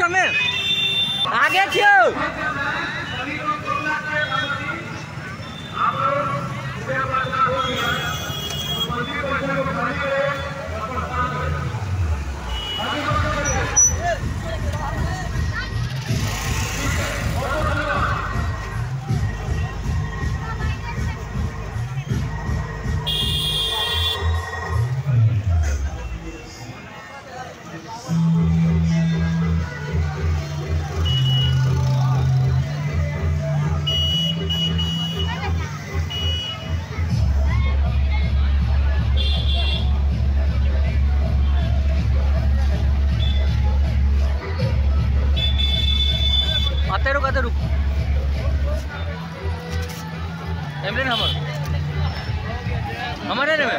জমে আগে কেউ आते रुक आते रुक। एंबुलेंस हमारे। हमारे में